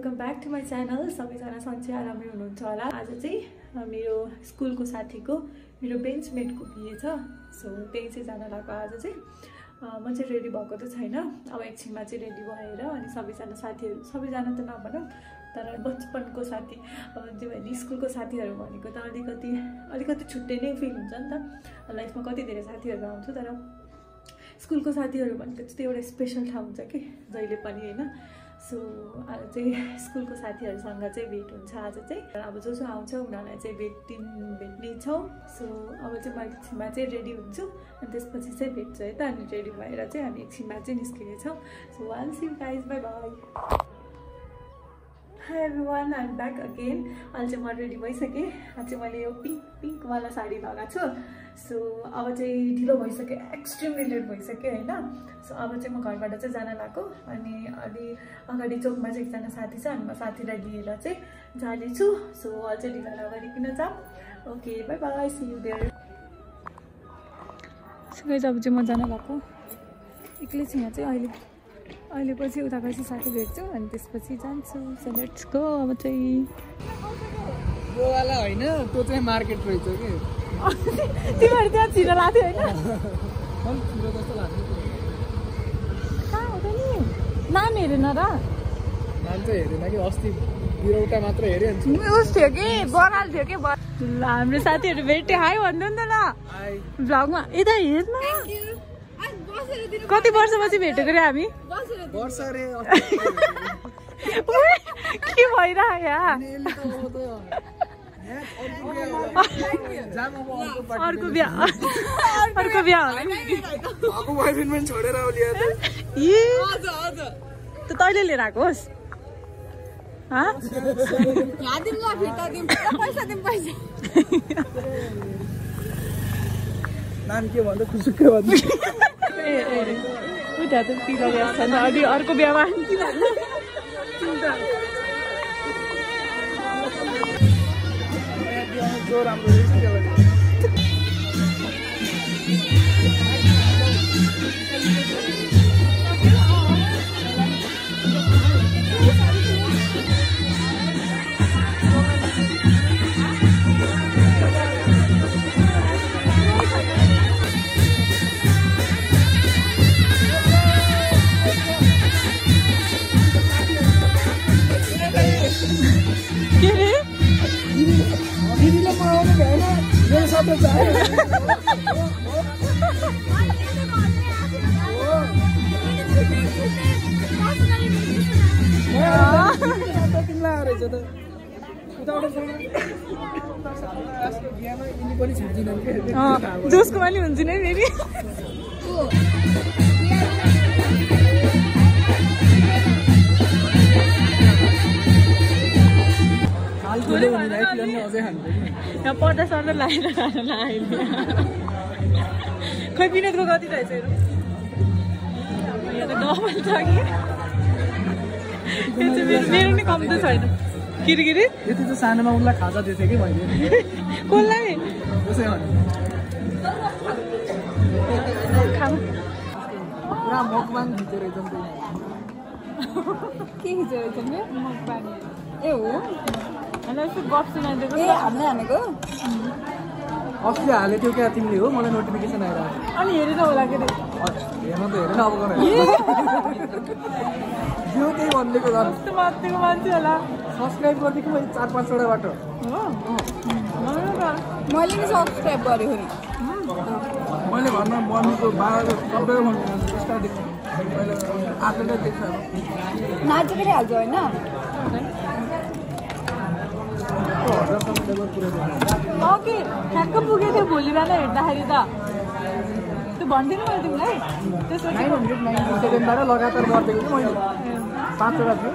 Welcome back to my channel सबैजना सन्चै आरामै हुनुहुन्छ होला। आज चाहिँ मेरो स्कुलको साथीको मेरो बेन्चमेटको बिहे छ। सो त्यही चाहिँ जान लाग्यो आज चाहिँ। म चाहिँ रेडी भएको त छैन। अब एकछिनमा चाहिँ रेडी भएर अनि सबैजना साथीहरू सबैजना त नभनौँ तर बचपनको साथी अब त्यो भने स्कुलको साथीहरू भनेको त अलिकति अलिकति छुट्टै नै फिल हुन्छ नि त। लाइफमा कति धेरै साथीहरू आउँछ तर स्कुलको साथीहरू भनेको चाहिँ त्यो एउटा स्पेसल ठाउँ हुन्छ कि जहिले पनि होइन। सो आज चाहिँ स्कुलको साथीहरूसँग चाहिँ भेट हुन्छ। आज चाहिँ अब जो जो आउँछ उनीहरूलाई चाहिँ भेटिन् भेट्नेछौँ। सो अब चाहिँ म एकछिनमा चाहिँ रेडी हुन्छु। अनि त्यसपछि चाहिँ भेट्छु है त। अनि रेडी भएर चाहिँ हामी एकछिनमा चाहिँ निस्किनेछौँ। So one see guys bye bye hi everyone I'm back again अहिले चाहिँ म रेडी भइसकेँ। आज चाहिँ मैले यो पिङ्क पिङ्कवाला साडी लगाएको छु। सो अब चाहिँ ढिलो भइसक्यो एक्सट्रिमली लेट भइसक्यो होइन? सो अब चाहिँ म घरबाट चाहिँ जान लाग्यो अनि अलि अगाडि चोकमा चाहिँ एकजना साथी छ अनि म साथीलाई लिएर चाहिँ जानेछु। सो चाहिँ ढिलो नगरिकन जाऊँ okay bye bye see you there so guys अब चाहिँ म जान लाग्यो एक्लै छु यहाँ चाहिँ अहिले। अहिले पछि उता गएपछि साथी भेट्छु अनि त्यसपछि जान्छु। सो लेट्स गो अब चाहिँ। होइन त्यो चाहिँ मार्केट रहेछ कि? तिमीहरू त्यहाँ छिटो लाथ्यो होइन कहाँ नि नाम हेरेन र नाम चाहिँ हेरेन कि अस्ति बिरौटा मात्र हेऱ्यो नि उस थियो कि बराल थियो कि ल हाम्रो साथीहरू भेट्यो हाई भन्नु नि त ल भ्लगमा यता हेर् न कति वर्षपछि भेटेको रे हामी के भइरह्यो यहाँ अर्को बिहा। अर्को बिहा। छोडेर आउली ए। त तैँले लिएर आएको होस्। हँ? नाम के भन्दा खुसुक्कै भन्दा। ए ए उता त पिला बिहा छ नि अनि अर्को बिहामा। जो राम्रो रहेछ त्यो भने। के दिदीले पढाउनु भएन मेरो सबै चाहियो तिमीलाई रहेछ त जोसको पनि हुन्छ नि फेरि। फिल्म अझै पर्दा सर्दा लाएर खाना लाएर खै विनोदको कति रहेछ यहाँ त डबल छ कि यो मेरो नि कम त छैन किरिकिरी यति चाहिँ सानोमा उसलाई खाजा दिएको थिएँ कि मैले कसलाई पुरा मकवाङ खिचेर एकदम के खिचेर ए हो अस्ति हालेको? थियो क्या तिमीले हो? मलाई नोटिफिकेसन आइरहेको अनि हेरेर होला के अरे हेर्न त हेरेन अब गर। जो त्यही भनिदिएको मात्रेको मान्छे होला? सब्सक्राइब गरिदिएको मैले चार पाँचवटाबाट हो? राम्रो त। मैले नि सब्सक्राइब गरेको नि। मैले घरमा मम्मीको बाबाको सबैको भन्नु स्टार्टिङ मैले आफैले देख्छ अब नाचे पनि हाल्छ होइन त्यो हजारसम्म लेभल पुऱ्याइदिएको अँ कि ठ्याक्क पुगेको थियो भोलि बिहान हेर्दाखेरि त त्यो भनिदिनु मैले तिमीलाई त्यसपछि नाइन हन्ड्रेड नाइन्टी सेभेनबाट लगातार गरिदिएको कि मैले पाँचवटा थियो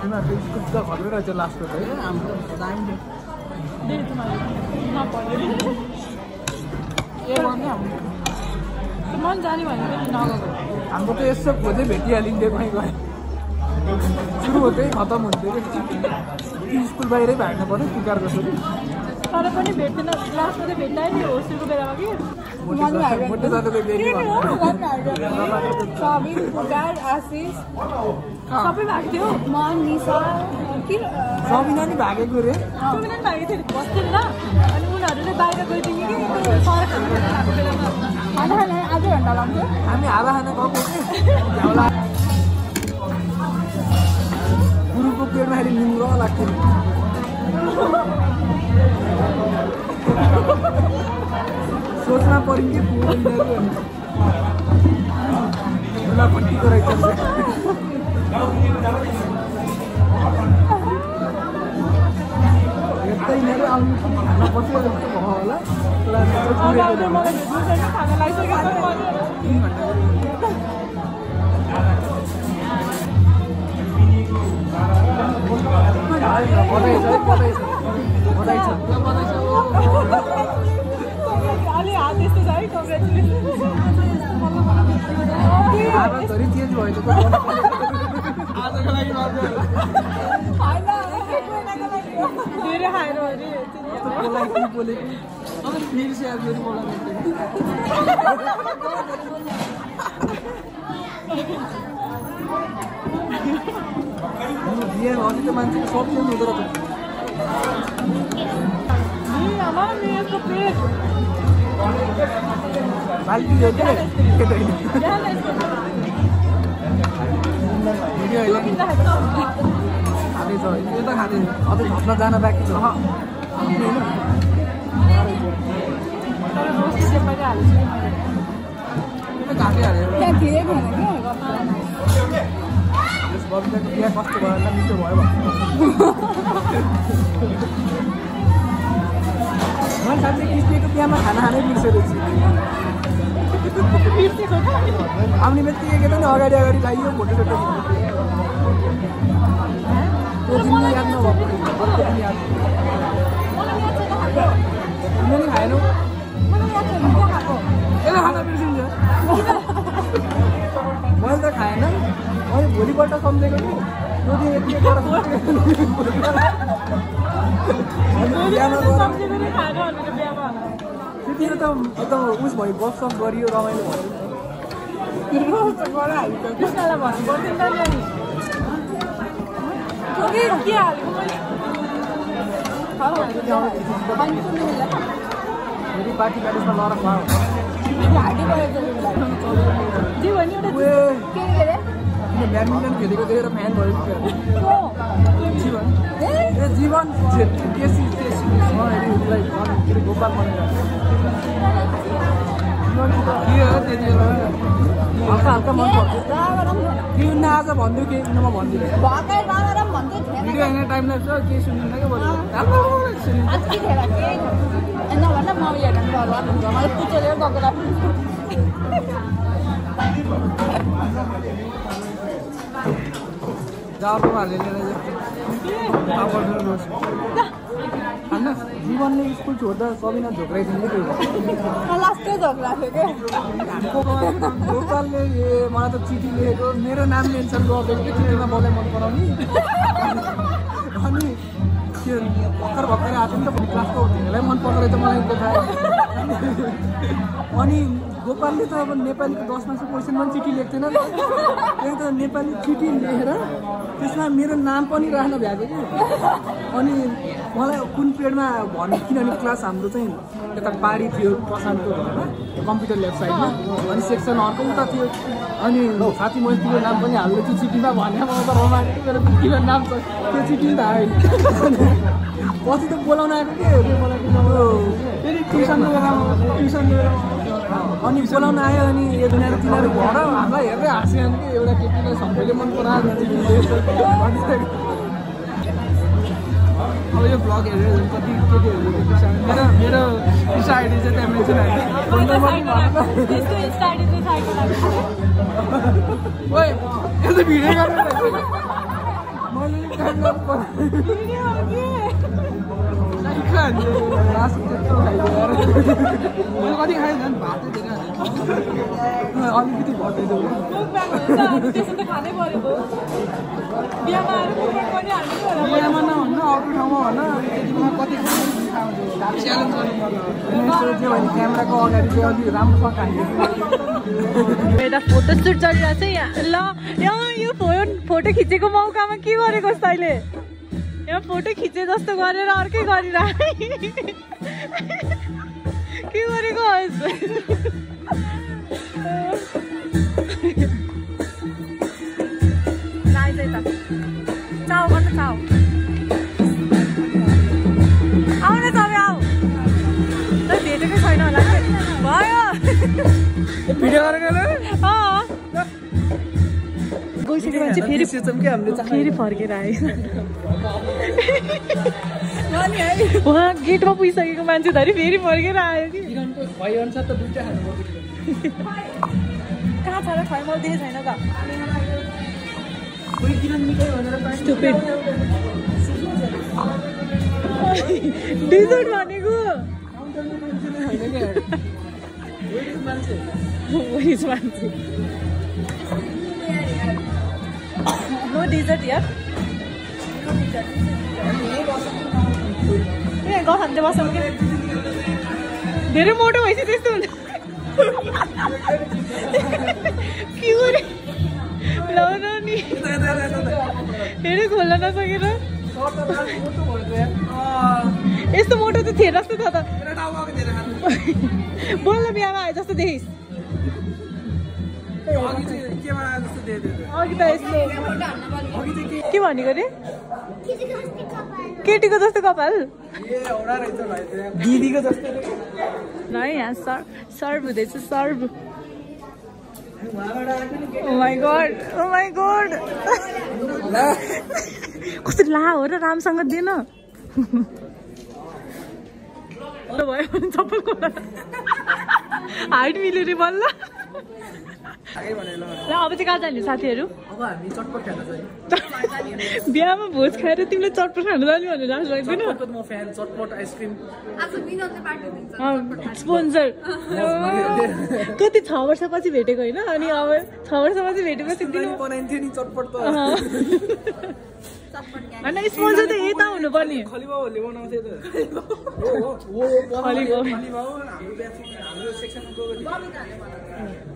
तिमीहरूको स्कुल त घरमै रहेछ लास्टको त है हाम्रो मन जाने भनेको नि नगएको हाम्रो त यसो खोजै भेटिहालिन्थ्यो कहीँ गयो सुरु हुँदै खतम हुन्थ्यो कि स्कुल बाहिरै भाग्नु पऱ्यो पुकार जसरी तर पनि भेट्दैन भेट्दै होस्टेलको बेलामा कि? सबै भएको थियो। म निसा किन? सबिना नि भागेको रे। थियो। नि नि अनि उनीहरूले बाहिर गइदियो कि? त्यो सडक खाएको बेलामा। खाना खाना आधी घन्टा लाग्थ्यो हामी हावा खाना गएको कि पुग्दैन उसलाई भट्टीको रहेछ यस्तै यिनीहरू आउनु होला धेरै खाएर भने बोलाएको कि बोलेको अब फेरि स्याहार फेरि बोलाएको बिहा भने त मान्छेको सब चेन्ज हुँदो रहेछ आमा मेरो पेट बाल्टी हो के केटा भिडियो अहिले नि खाँदैछ यो त खाँदै अझै घट्न जान बाँकी छ कस्तो भयो भयो भन्नु साँच्चै कृष्णको बिहामा खाना खानै बिर्सेको छु बिर्सेको क्या आउने बित्तिकै के त नि अगाडि अगाडि लाग्यो फोटो सोटो त्यो दिन याद नभएको रहेछ याद तिमीले नि खाएनौ खाना बिर्सिन्छ भोलिपल्ट सम्झेको नि त्यतिखेर त एकदम उस भयो गफसफ गरियो रमाइलो भयो त फेरि पार्टी किन ब्याडमिन्टन खेलेको देखेर फ्यान भयो? जीवन। ए? जीवन। केसी केसी। हेरि उसलाई भन- के अरे गोपाल के हो त्यति बेला हल्का हल्का मन पर्थ्यो आज भनिदियो के भनिदिनु भन्दै थिएन भिडियो हेर्ने टाइम लाग्छ के सुनिन्न क्या म हेर्न मलाई पुचेर गएको राख्नु जाबोमा हालेर पापड र रोज होइन? जीवनले स्कुल छोड्दा सबिना झोक्राइदिनु ए मलाई त चिठी लेखेको। मेरो नाम मेन्सन गरिदिएको कि चिठीमा मलाई मन पराउने? अनि त्यो भर्खर भर्खर आएको नि त क्लासको धेरैलाई मन पर्दो रहेछ मलाई देखायो अनि गोपालले त अब नेपालीको दस मार्क्सको क्वेसन पनि चिठी लेख्थेन नि त नेपाली चिठी लेखेर त्यसमा मेरो नाम पनि राख्न भ्याएको कि। अनि मलाई कुन पिरियडमा भन्नु किनभने क्लास हाम्रो चाहिँ यता पारी थियो प्रशान्तको घरमा कम्प्युटर ल्याब साइडमा। अनि सेक्सन अर्को उता थियो। अनि साथी मैले नाम पनि हाल्दै थियो चिठीमा भने त मेरो नाम छ त्यो चिठी त आयो पछि त बोलाउन आएको के। मलाई त्यो फेरि ट्युसन ट्युसन अनि बोलाउन आयो अनि यो दुनियाँको तिनीहरू भएर हामीलाई हेर्दै हाँस्यो अनि कि एउटा केटीलाई सबैले मन भनिसक्यो अब यो ब्लग हेरेर कति केटीहरू मेरो मेरो इन्स्टा आइडी चाहिँ त्यहाँ मेन्सन मैले पर्यो। भिडियो के खान्छ लास्ट त्यत्रो खाइदिएर मैले कति खाएँ झन् भातै दिएर अलिकति घटाइदियो त्यसो त खानै परेको बिहामा आएर कुकुर पनि हाल्नु होला बिहामा ठाउँमा अगाडि चाहिँ अलिक सुट चलिरहेको छ यहाँ ल यो फोटो फोटो खिचेको मौकामा के गरेको तैँले यहाँ फोटो खिचे जस्तो गरेर अर्कै गरिरह। के गरेको चाउ गर्नु चाउ। आउ न तपाईँ आऊ त भेटेकै छैन होला भयो। भिडियो गरेको अँ। गइसके मान्छे फेरि फेरि फर्केर आयो उहाँ गेटमा पुगिसकेको मान्छे धरि फेरि फर्केर आयो कि कहाँ छ र खै मैले देखेको छैन त. डेजर्ट भनेको मान्छे डेजर्ट गहन्ते बसौँ धेरै मोटो भएपछि त्यस्तो हुन्छ। नि। धेरै खोल्न नसकेर। यस्तो मोटो त थिएन जस्तो त। बोल्न बिहामा आयो जस्तो देखिस्। के भनेको रे केटीको जस्तो कपाल। दिदीको जस्तो है यहाँ सर सर्भ हुँदैछ सर्भ। माई गड कस्तो ला हो र रामसँग दिएन। भयो भने चप्पल खोला। हाइट मिल्यो रे बल्ल। ल अब चाहिँ कहाँ जाने साथीहरू? अब हामी चटपट खान चाहिँ बिहामा भोज खाएर तिमीले चटपट खानु जाने भनेर लाज लाग्दैन चटपट म फ्यान चटपट आइसक्रिम। स्पोन्सर। कति छ वर्षपछि भेटेको होइन? अनि अब छ वर्षपछि भेटेपछि दिनु बनाइन्थ्यो नि चटपट त। होइन स्पोन्सर त यता हुनुपर्ने। खलिबाउहरूले बनाउँथ्यो त। हाम्रो सेक्सनमा गएको थियो।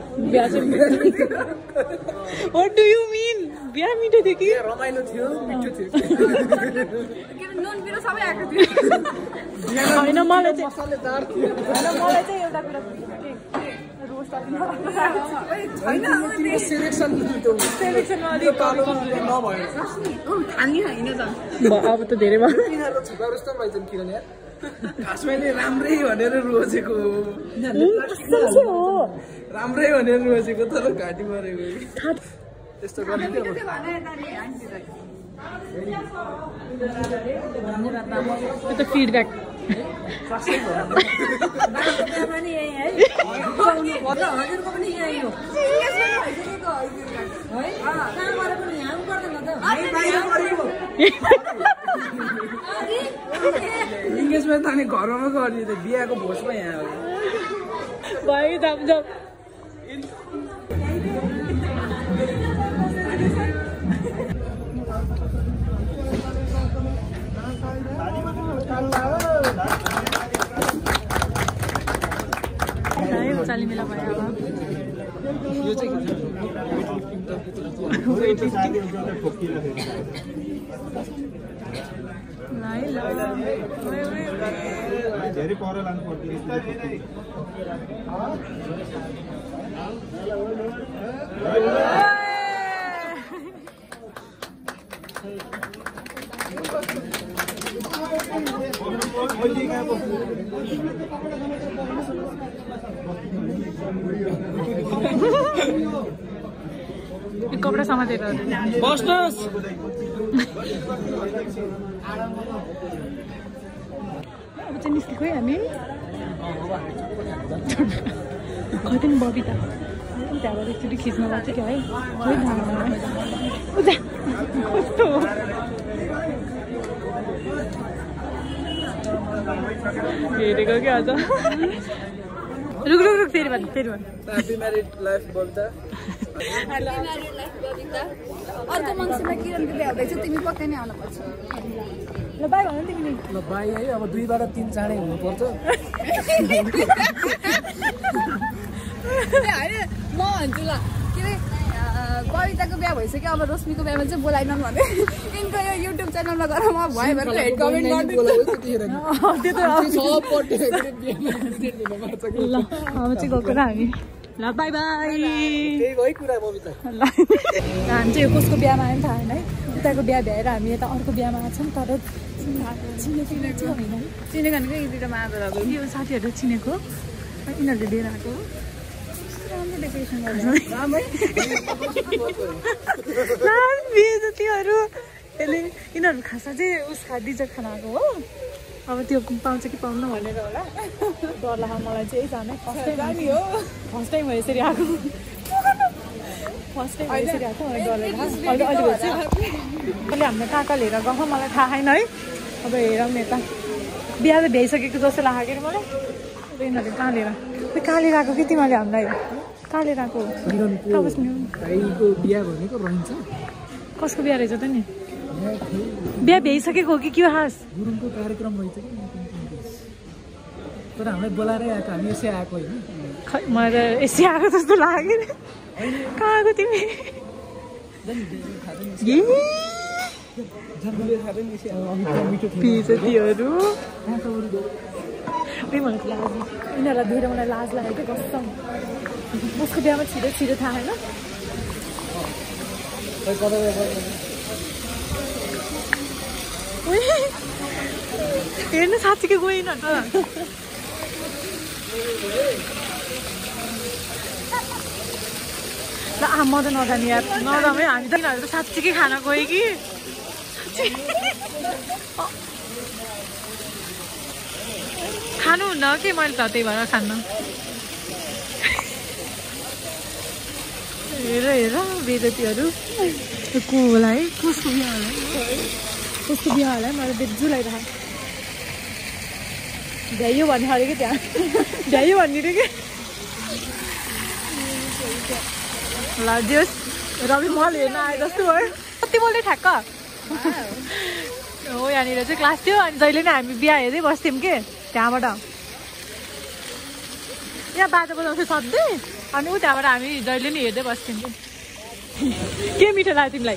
बिहा वाट डु यु मिन बिहा मिठो थियो कि रमाइलो थियो मिठो थियो होइन मलाई चाहिँ मसालेदार थियो होइन मलाई चाहिँ एउटा कुरा अब त धेरै भयो खासमा नि राम्रै भनेर रोजेको। हो राम्रै भनेर रोजेको तर घाँटी मरेको त्यस्तो गर्ने थियो अब यो त अनि घरमा गर्ने त बिहाको भोजमा यहाँ भयो जाम जाम है, चाली मेला भयो अब यो चाहिँ ल है ल ओए, ओए, ओए। धेरै पर लानु पर्थ्यो यो कपडा समातेर बस्नुहोस् अब चाहिँ निस्केको है हामी कति नि बबिता त्यहाँबाट एकचोटि खिच्न लाग्छ क्या है उता कस्तो हो? हेरेको क्या अझ रुक रुक रुक फेरि भन्नु फेरि भन्नु अर्को मङ्सिरमा किरणको बिहा हुँदैछ तिमी पक्कै नै आउनुपर्छ ल बाई भन्नु नि तिमीले ल बाई है अब दुईबाट तिन चाँडै हुनुपर्छ होइन म भन्छु ल के अरे कविताको बिहा भइसक्यो अब रोशनीको बिहामा चाहिँ बोलाएनन् भने यिनको यो युट्युब च्यानलमा गएर म भयो भने हेड कमेन्ट गरिदिन्छु त्यो त अब चाहिँ गएको र हामी ल बाई बाई हामी चाहिँ कसको बिहामा आयो नि थाहा होइन है उताको बिहा भ्याएर हामी यता अर्को बिहामा आएको छौँ तर चिनेको चिनेको यी यो साथीहरू चिनेको यिनीहरूले लिएर आएको राम्रो यसले यिनीहरू खासमा चाहिँ उस खा डिजर्ट खान आएको हो अब त्यो पाउँछ कि पाउनु भनेर होला। डर लाग्यो मलाई चाहिँ यही जाने। फर्स्ट टाइम हो। फर्स्ट टाइम हो यसरी आएको फर्स्ट टाइम यसरी आएको मलाई डर लाग्यो अहिले भएछ अहिले हाम्रो कहाँ लिएर गएको मलाई थाहा छैन है। अब हेरौँ न यता। बिहा त भ्याइसकेको जस्तो लाग्यो कि मलाई। अब यिनीहरूले कहाँ लिएर कहाँ लिएर आएको कि तिमीहरूले हामीलाई? कहाँ लिएर आएको? कसको बिहा रहेछ त नि? बिहा भ्याइसकेको हो कि के हो? खास गुरुङको कार्यक्रम रहेछ कि तर हामीलाई बोलाएरै आएको हामी यसै आएको होइन। खै मलाई त यसै आएको जस्तो लाग्यो नि। कहाँ आएको तिमी? लाज यिनीहरूलाई धेरै मलाई लाज लाग्यो कि कसम। उसको बिहामा छिटो छिटो थाहा होइन। हेर्नु साँच्चीकै गएन त ल त नजाने यार नजामै हामी त यिनीहरू त साँच्चीकै खाना गयो कि खानुहुन्न कि मैले त त्यही भएर खान्न हेर हेर बेजतीहरू त्यो को होला है कसको बिहा होला है कसको बिहा होला है मैले बेजु लगाइरहेको भ्याइयो भन्ने अरे कि त्यहाँ? भ्याइयो भन्ने कि? ल जोस् रवि मल हेर्न आए जस्तो भयो। कति बोल्दै ठ्याक्क? हो यहाँनिर चाहिँ क्लास थियो अनि जहिले नै हामी बिहा हेर्दै बस्थ्यौँ कि? त्यहाँबाट। यहाँ बाजा बजाउँथ्यो सधैँ। अनि ऊ त्यहाँबाट हामी जहिले नै हेर्दै बस्थ्यौँ कि? के मिठो लाग्यो तिमीलाई?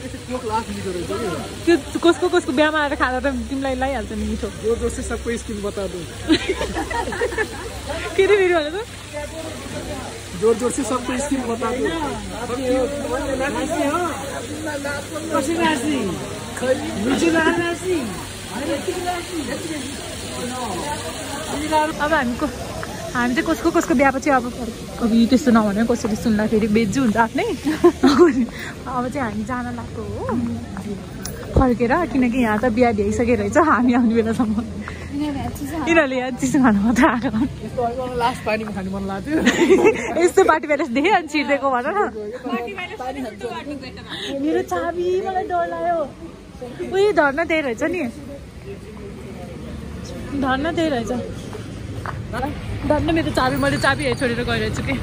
त्यो कसको कसको बिहामा आएर खाँदा त तिमीलाई लगाइहाल्छ नि मिठो। सबको स्किम बता दो फेरि फेरि भने त। जोर जोर से सबको स्किम बता दो अब हामीको हामी चाहिँ कसको कसको बिहा पछि अब यो त्यस्तो नभने कसैले सुन्दा फेरि बेज्जु हुन्छ आफ्नै। अब चाहिँ हामी जान लाग्यो हो। फर्केर किनकि यहाँ त बिहा भ्याइसकेको रहेछ हामी आउने बेलासम्म। यिनीहरूले यहाँ चिसो खानु मात्रै आएको यस्तो पार्टी प्यालेस देखेँ अनि छिर्दिएको भन न। मेरो चाबी मलाई डर लाग्यो। उयो धर्न त्यही रहेछ नि। धर्न त्यही रहेछ। धर्न मेरो चाबी मैले चाबी छोडेर गइरहेछु कि?